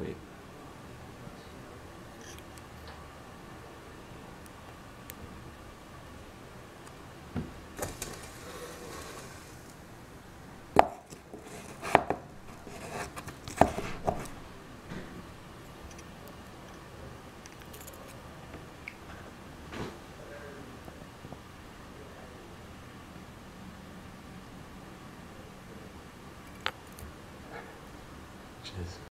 Wait. Cheers.